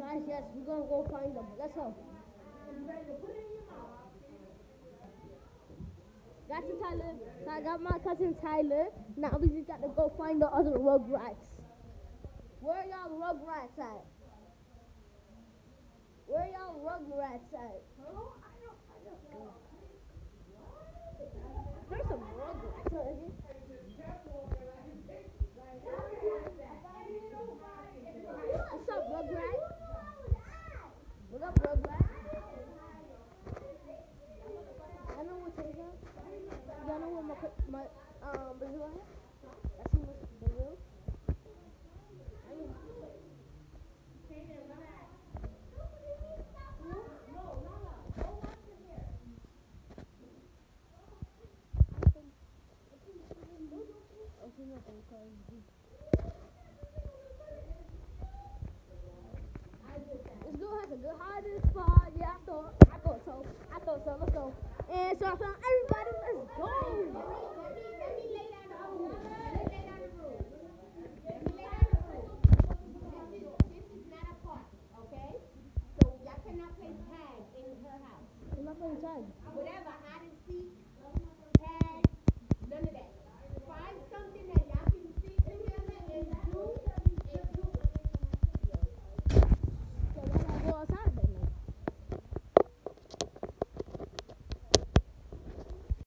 Guys, yes, we're gonna go find them. Let's go. Tyler. So I got my cousin Tyler. Now we just got to go find the other Rugrats. Where y'all Rugrats at? Where y'all Rugrats at? There's my um Brazil? That's who was Brazil. This girl has a good hiding spot. Yeah, I thought, I thought so. I thought so. Let's go. And so I found everybody. Let's inside. Whatever, hide and seek.